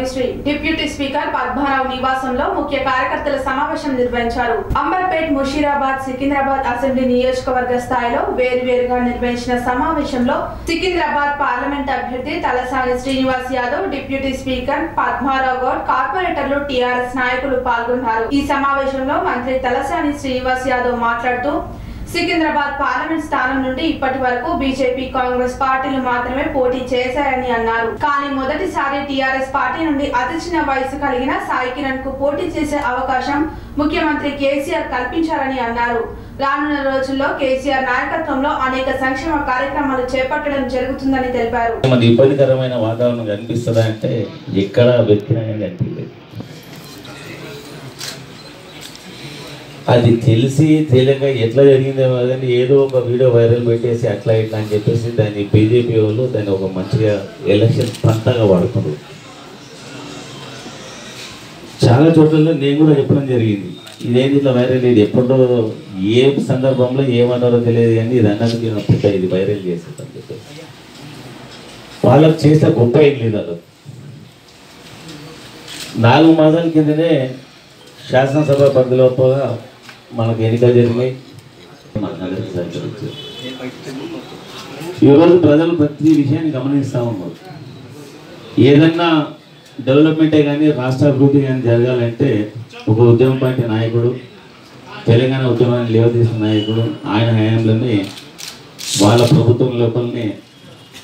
Bhagyashree deputy speaker Padmarao నివాసంలో ముఖ్య కార్యకర్తల సమావేశం నిర్వహించారు. అంబర్పేట్ ముషీరాబాద్ సికింద్రాబాద్ అసెంబ్లీ నియోజకవర్గ స్థాయిలో వేరువేరుగా నిర్వహించిన సమావేశంలో సికింద్రాబాద్ పార్లమెంట్ అభ్యర్థి తలసాని శ్రీనివాస్ యాదవ్ డిప్యూటీ స్పీకర్ పద్మారావు గౌడ్ కార్పొరేటర్లు టీఆర్ఎస్ నాయకులు పాల్గొన్నారు. ఈ సమావేశంలో మంత్రి తలసాని శ్రీనివాస్ యాదవ్ మాట్లాడుతూ సికింద్రాబాద్ పార్లమెంట్ స్థానం నుండి ఇప్పటి వరకు బీజేపీ కాంగ్రెస్ పార్టీలు మాత్రమే పోటీ చేశారని అన్నారు. కానీ మొదటిసారి టీఆర్ఎస్ పార్టీ నుండి అతి చిన్న వయసు కలిగిన సాయి కిరణ్కు పోటీ చేసే అవకాశం ముఖ్యమంత్రి కేసీఆర్ కల్పించారని అన్నారు. రానున్న రోజుల్లో కేసీఆర్ నాయకత్వంలో అనేక సంక్షేమ కార్యక్రమాలు చేపట్టడం జరుగుతుందని తెలిపారు. ఇబ్బందికరమైన వాతావరణం కనిపిస్తుందా అంటే ఎక్కడ వెతికినా కానీ కనిపించలేదు అది తెలిసి తెలియక ఎట్లా జరిగిందేమో కానీ ఏదో ఒక వీడియో వైరల్ పెట్టేసి అట్లా ఇట్లా అని చెప్పేసి దాన్ని బీజేపీ వాళ్ళు దాన్ని ఒక మంచిగా ఎలక్షన్ పంతగా వాడుకున్నారు. చాలా చోట్లలో నేను కూడా చెప్పడం జరిగింది. ఇదేంటి ఇట్లా వైరల్ ఇది ఎప్పుడో ఏ సందర్భంలో ఏమన్నారో తెలియదు కానీ ఇది అన్నది నేను పుట్ట ఇది వైరల్ చేసేదని చెప్పేసి. వాళ్ళకి చేస్తే గొప్ప ఏం లేదు నాలుగు మాసాల కిందనే శాసనసభ పరిధిలోపల మనకు ఎన్నికలు జరిగినాయి? ఈరోజు ప్రజలు ప్రతి విషయాన్ని గమనిస్తూ ఉన్నారు. ఏదన్నా డెవలప్మెంటే కానీ రాష్ట్ర అభివృద్ధి కానీ జరగాలంటే ఒక ఉద్యమ పార్టీ నాయకుడు తెలంగాణ ఉద్యమాన్ని లేవదీసిన నాయకుడు ఆయన హయాంలోనే వాళ్ళ ప్రభుత్వం లోపలనే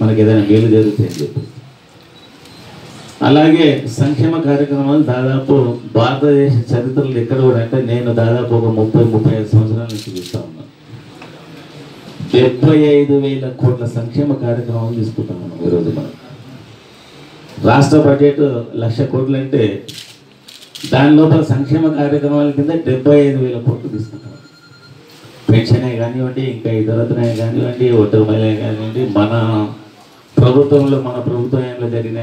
మనకి ఏదైనా మేలు జరుగుతాయని చెప్పి. అలాగే సంక్షేమ కార్యక్రమాలు దాదాపు భారతదేశ చరిత్రలు ఎక్కడ కూడా అంటే నేను దాదాపు ఒక ముప్పై ముప్పై ఐదు సంవత్సరాల నుంచి చూస్తా ఉన్నాను డెబ్బై ఐదు వేల కోట్ల సంక్షేమ కార్యక్రమాలు తీసుకుంటాం మనం ఈరోజు మనం. రాష్ట్ర బడ్జెట్ లక్ష కోట్లు అంటే దాని లోపల సంక్షేమ కార్యక్రమాల కింద డెబ్బై ఐదు వేల కోట్లు తీసుకుంటాం. పెన్షనే కానివ్వండి ఇంకా ఇతరత్నే కానివ్వండి ఒడ్డు మహిళ కానివ్వండి మన ప్రభుత్వంలో మన ప్రభుత్వంలో జరిగిన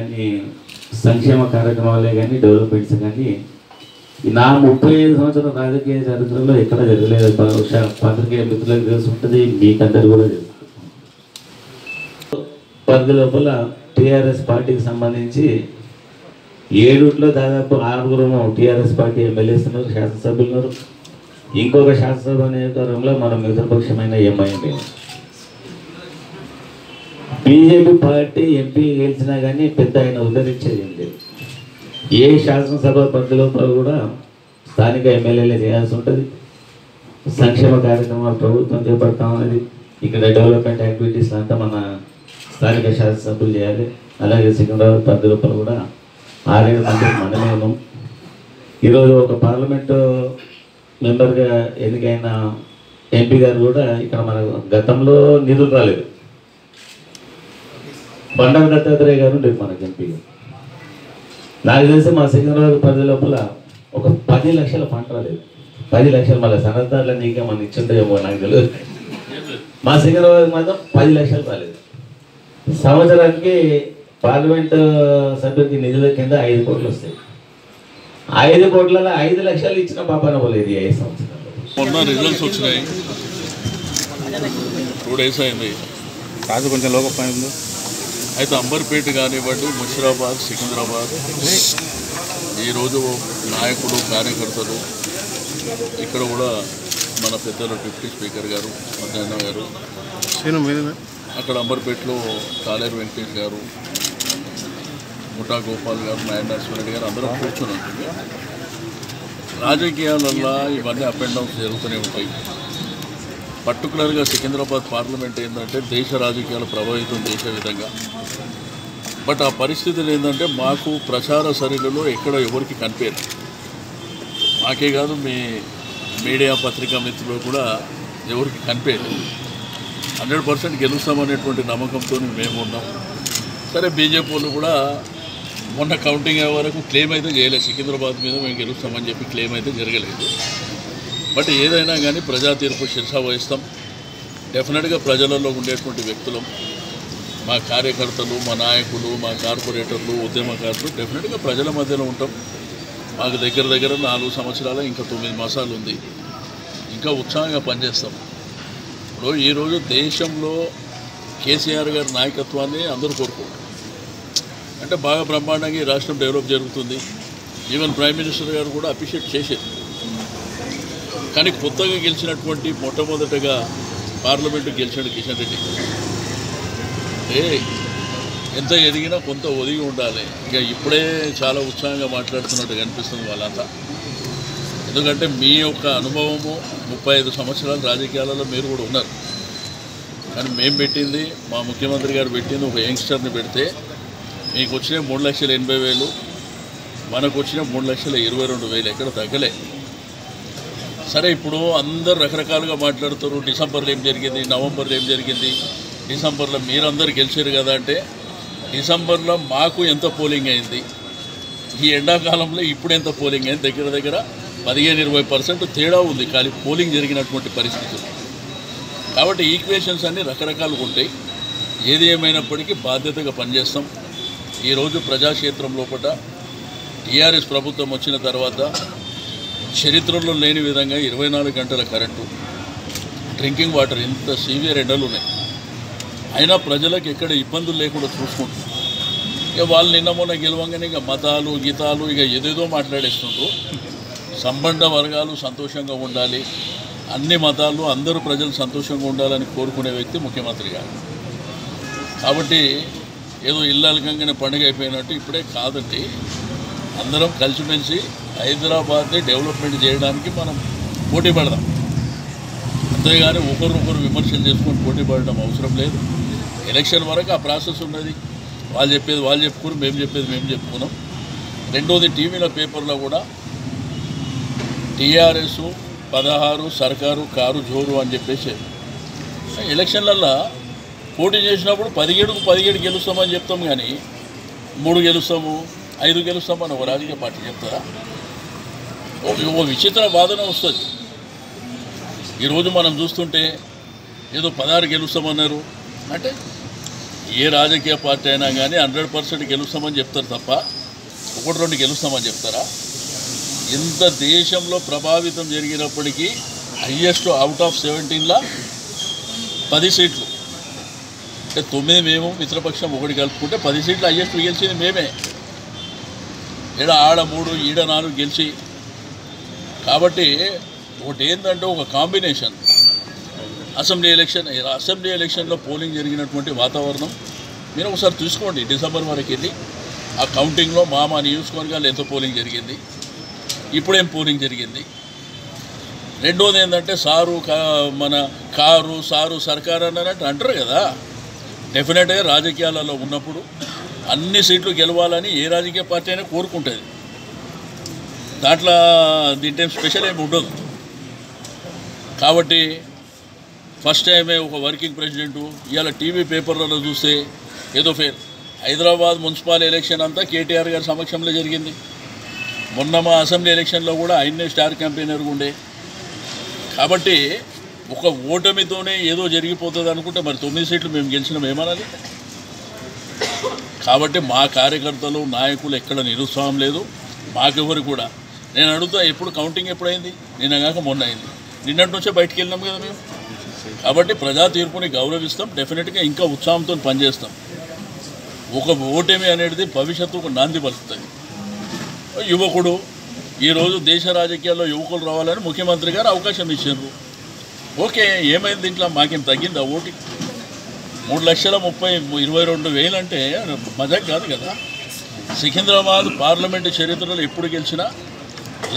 సంక్షేమ కార్యక్రమాలే కానీ డెవలప్మెంట్స్ కానీ నా ముప్పై ఐదు సంవత్సరాల రాజకీయ చరిత్రలో ఎక్కడ జరగలేదు. బహుశా పత్రికేయ మిత్రులకు తెలిసి ఉంటుంది మీకందరు కూడా తెలుసు. లోపల టీఆర్ఎస్ పార్టీకి సంబంధించి ఏడుట్లో దాదాపు ఆరుగురు టీఆర్ఎస్ పార్టీ ఎమ్మెల్యేస్ ఉన్నారు శాసనసభ్యులు ఉన్నారు. ఇంకొక శాసనసభ నియోజకవర్గంలో మనం మిత్రపక్షమైన ఎంఐఎం బీజేపీ పార్టీ ఎంపీ గెలిచినా కానీ పెద్ద ఆయన ఉద్ధరించేది లేదు. ఏ శాసనసభ పరిధిలో కూడా స్థానిక ఎమ్మెల్యేలే చేయాల్సి ఉంటుంది. సంక్షేమ కార్యక్రమాలు ప్రభుత్వం చేపడతా ఉన్నది. ఇక్కడ డెవలప్మెంట్ యాక్టివిటీస్ అంతా మన స్థానిక శాసనసభ్యులు చేయాలి. అలాగే సికింద్రాబాద్ పరిధి లోపల కూడా ఆరేడు మంది మనమే ఉన్నాం ఈరోజు ఒక పార్లమెంటు మెంబర్గా ఎన్నికైన ఎంపీ గారు కూడా ఇక్కడ మన గతంలో నిధులు రాలేదు. బండారు దత్తాత్రేయ గారు ఉండేది మనకి ఎంపీ నాకు తెలిసి మా సికింద్రాబాద్ పది లోపల ఒక పది లక్షల పంట రాలేదు పది లక్షలు మళ్ళీ సన్నద్దారులు ఇంకా మనం ఇచ్చిండేమో నాకు తెలియదు. మా సికింద్రాబాద్ మాత్రం పది లక్షలు రాలేదు. సంవత్సరానికి పార్లమెంట్ సభ్యులకి నిధుల కింద ఐదు కోట్లు వస్తాయి. ఐదు కోట్లలో ఐదు లక్షలు ఇచ్చిన పాపన పోలేదు ఐదు సంవత్సరాలు మొన్న రిజల్ట్స్ వచ్చినాయి. టూ డేస్ అయింది. రాజు కొంచెం లోకపోయింది అయితే అంబర్పేట కానివ్వండి ముషిరాబాద్ సికింద్రాబాద్. ఈరోజు నాయకులు కార్యకర్తలు ఇక్కడ కూడా మన పెద్దలు డిప్యూటీ స్పీకర్ గారు మధ్యాహ్నం గారు. అక్కడ అంబర్పేటలో కాలేరు వెంకటేష్ గారు ముఠా గోపాల్ గారు నాయన నరసింహారెడ్డి గారు అందరూ కూర్చున్నారు. రాజకీయాలల్లో ఇవన్నీ అప్ అండ్ డౌన్స్ జరుగుతూనే ఉంటాయి. పర్టికులర్గా సికింద్రాబాద్ పార్లమెంట్ ఏంటంటే దేశ రాజకీయాలు ప్రభావితం చేసే విధంగా. బట్ ఆ పరిస్థితులు ఏంటంటే మాకు ప్రచార సరిలలో ఎక్కడ ఎవరికి కనిపించదు మాకే కాదు మీ మీడియా పత్రికా మిత్రులు కూడా ఎవరికి కనిపించలేదు. హండ్రెడ్ పర్సెంట్ గెలుస్తామనేటువంటి నమ్మకంతో మేము ఉన్నాం. సరే బీజేపీ వాళ్ళు కూడా మొన్న కౌంటింగ్ అయ్యే వరకు క్లెయిమ్ అయితే చేయలేదు. సికింద్రాబాద్ మీద మేము గెలుస్తామని చెప్పి క్లెయిమ్ అయితే జరగలేదు. బట్ ఏదైనా కానీ ప్రజా తీర్పు శిర్ష వహిస్తాం. డెఫినెట్గా ప్రజలలో ఉండేటువంటి వ్యక్తులం మా కార్యకర్తలు మా నాయకులు మా కార్పొరేటర్లు ఉద్యమకారులు డెఫినెట్గా ప్రజల మధ్యలో ఉంటాం. మాకు దగ్గర దగ్గర నాలుగు సంవత్సరాల ఇంకా తొమ్మిది మాసాలు ఉంది. ఇంకా ఉత్సాహంగా పనిచేస్తాం. ఇప్పుడు ఈరోజు దేశంలో కేసీఆర్ గారి నాయకత్వాన్ని అందరూ కోరుకుంటారు అంటే బాగా బ్రహ్మాండంగా ఈ రాష్ట్రం డెవలప్ జరుగుతుంది. ఈవెన్ ప్రైమ్ మినిస్టర్ గారు కూడా అప్రిషియేట్ చేసేది కానీ కొత్తగా గెలిచినటువంటి మొట్టమొదటగా పార్లమెంటు గెలిచాడు కిషన్ రెడ్డి. ఏ ఎంత ఎదిగినా కొంత ఒదిగి ఉండాలి. ఇక ఇప్పుడే చాలా ఉత్సాహంగా మాట్లాడుతున్నట్టు కనిపిస్తుంది వాళ్ళంతా. ఎందుకంటే మీ యొక్క అనుభవము ముప్పై ఐదు సంవత్సరాల రాజకీయాలలో మీరు కూడా ఉన్నారు. కానీ మేము పెట్టింది మా ముఖ్యమంత్రి గారు పెట్టింది ఒక యంగ్స్టర్ని పెడితే మీకు వచ్చిన మూడు లక్షల ఎనభై వేలు మనకు వచ్చిన మూడు లక్షల ఇరవై రెండు వేలు ఎక్కడ తగ్గలే. సరే ఇప్పుడు అందరు రకరకాలుగా మాట్లాడుతారు డిసెంబర్లో ఏం జరిగింది? నవంబర్లో ఏం జరిగింది? డిసెంబర్లో మీరందరు గెలిచారు కదా అంటే డిసెంబర్లో మాకు ఎంత పోలింగ్ అయింది? ఈ ఎండాకాలంలో ఇప్పుడు ఎంత పోలింగ్ అయింది? దగ్గర దగ్గర పదిహేను ఇరవై పర్సెంట్ తేడా ఉంది. కానీ పోలింగ్ జరిగినటువంటి పరిస్థితులు. కాబట్టి ఈక్వేషన్స్ అన్నీ రకరకాలుగా ఉంటాయి. ఏది ఏమైనప్పటికీ బాధ్యతగా పనిచేస్తాం. ఈరోజు ప్రజాక్షేత్రం లోపల టీఆర్ఎస్ ప్రభుత్వం వచ్చిన తర్వాత చరిత్రలో లేని విధంగా ఇరవై నాలుగు గంటల కరెంటు డ్రింకింగ్ వాటర్ ఇంత సీవియర్ ఎండలు ఉన్నాయి. అయినా ప్రజలకు ఎక్కడ ఇబ్బందులు లేకుండా చూసుకుంటున్నారు. ఇక వాళ్ళు నిన్న మొన్న గెలవంగానే ఇక మతాలు గీతాలు ఇక ఏదేదో మాట్లాడేస్తుండ్రు. సంబంధ వర్గాలు సంతోషంగా ఉండాలి. అన్ని మతాలు అందరూ ప్రజలు సంతోషంగా ఉండాలని కోరుకునే వ్యక్తి ముఖ్యమంత్రి గారు. కాబట్టి ఏదో ఇల్లాలకంగానే పండుగ అయిపోయినట్టు ఇప్పుడే కాదండి. అందరం కలిసిమెలిసి హైదరాబాద్ని డెవలప్మెంట్ చేయడానికి మనం పోటీ పడదాం. అంతేగాని ఒకరినొకరు విమర్శలు చేసుకొని పోటీ పడడం అవసరం లేదు. ఎలక్షన్ వరకు ఆ ప్రాసెస్ ఉన్నది. వాళ్ళు చెప్పేది వాళ్ళు చెప్పుకుని మేము చెప్పేది మేము చెప్పుకున్నాం. రెండోది టీవీల పేపర్లో కూడా టీఆర్ఎస్ పదహారు సర్కారు కారు జోరు అని చెప్పేసి. ఎలక్షన్లల్లో పోటీ చేసినప్పుడు పదిహేడుకు పదిహేడు గెలుస్తామని చెప్తాం కానీ మూడు గెలుస్తాము ఐదు గెలుస్తామని ఒక రాజకీయ పార్టీ చెప్తారా? ఓ విచిత్ర వాదన వస్తుంది. ఈరోజు మనం చూస్తుంటే ఏదో పదహారు గెలుస్తామన్నారు. అంటే ఏ రాజకీయ పార్టీ అయినా కానీ హండ్రెడ్ పర్సెంట్ గెలుస్తామని చెప్తారు తప్ప ఒకటి రెండు గెలుస్తామని చెప్తారా? ఇంత దేశంలో ప్రభావితం జరిగినప్పటికీ హయ్యెస్ట్ అవుట్ ఆఫ్ సెవెంటీన్లా పది సీట్లు. అంటే తొమ్మిది మేము మిత్రపక్షం ఒకటి కలుపుకుంటే పది సీట్లు హయ్యెస్ట్ గెలిచింది మేమే. ఈడ ఆడ మూడు ఈడ నాలుగు గెలిచి కాబట్టి ఒకటి ఏంటంటే ఒక కాంబినేషన్. అసెంబ్లీ ఎలక్షన్ అసెంబ్లీ ఎలక్షన్లో పోలింగ్ జరిగినటువంటి వాతావరణం. మీరు ఒకసారి చూసుకోండి డిసెంబర్ వరకు వెళ్ళి ఆ కౌంటింగ్లో మా మా నియోజకవర్గాలు ఎంత పోలింగ్ జరిగింది ఇప్పుడేం పోలింగ్ జరిగింది. రెండోది ఏంటంటే సారు కా మన కారు సారు సర్కార్ అన్నట్టు అంటారు కదా. డెఫినెట్గా రాజకీయాలలో ఉన్నప్పుడు అన్ని సీట్లు గెలవాలని ఏ రాజకీయ పార్టీ అయినా కోరుకుంటుంది. దాంట్లో దీంట్లో స్పెషల్ ఏమి ఉండదు. కాబట్టి ఫస్ట్ టైమే ఒక వర్కింగ్ ప్రెసిడెంటు ఇవాళ టీవీ పేపర్లలో చూస్తే ఏదో ఫేర్ హైదరాబాద్ మున్సిపల్ ఎలక్షన్ అంతా కేటీఆర్ గారి సమక్షంలో జరిగింది. మొన్న మా అసెంబ్లీ ఎలక్షన్లో కూడా ఆయన్నే స్టార్ క్యాంపెయినర్ ఉండే. కాబట్టి ఒక ఓటమితోనే ఏదో జరిగిపోతుంది అనుకుంటే మరి తొమ్మిది సీట్లు మేము గెలిచినాం ఏమనాలి? కాబట్టి మా కార్యకర్తలు నాయకులు ఎక్కడ నిరుత్సాహం లేదు. మాకెవరు కూడా నేను అడుగుతా ఎప్పుడు కౌంటింగ్ ఎప్పుడైంది? నిన్న కాక మొన్న అయింది. నిన్నటి నుంచే బయటికి వెళ్ళినాం కదా మేము. కాబట్టి ప్రజా తీర్పుని గౌరవిస్తాం డెఫినెట్గా ఇంకా ఉత్సాహంతో పనిచేస్తాం. ఒక ఓటమి అనేది భవిష్యత్తుకు నాంది పలుకుతుంది. యువకుడు ఈరోజు దేశ రాజకీయాల్లో యువకులు రావాలని ముఖ్యమంత్రి గారు అవకాశం ఇచ్చారు. ఓకే ఏమైంది దీంట్లో? మాకేం తగ్గిందా ఓటు? మూడు లక్షల ముప్పై ఇరవై రెండు వేలు అంటే మజాక్ కాదు కదా? సికింద్రాబాద్ పార్లమెంటు చరిత్రలో ఎప్పుడు గెలిచినా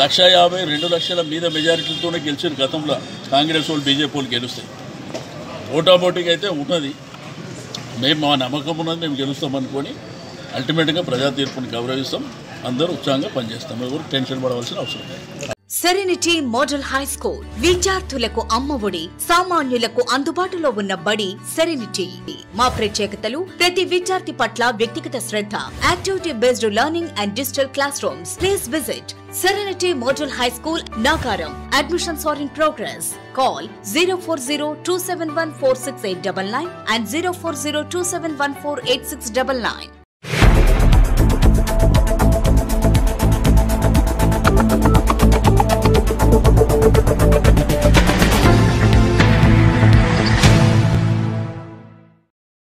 లక్ష యాభై రెండు లక్షల మీద మెజారిటీతోనే గెలిచిన గతంలో. కాంగ్రెస్ వాళ్ళు బీజేపీ వాళ్ళు గెలుస్తాయి ఓటాపోటీగా అయితే ఉన్నది. మేము మా నమ్మకం ఉన్నది మేము గెలుస్తాం అనుకొని అల్టిమేట్గా ప్రజా తీర్పుని గౌరవిస్తాం. అందరూ ఉత్సాహంగా పనిచేస్తాం. ఎవరు టెన్షన్ పడవలసిన అవసరం లేదు. సెరెనిటీ మోడల్ హై స్కూల్ విద్యార్థులకు అమ్మఒడి సామాన్యులకు అందుబాటులో ఉన్న బడి సెరెనిటీ మా ప్రత్యేకతలు ప్రతి విద్యార్థి పట్ల వ్యక్తిగత శ్రద్ధ. Activity based learning and digital class rooms please visit serenity model high school Nakaram admissions are in progress call zero four zero two seven one four six eight double nine and zero four zero two seven one four eight six double nine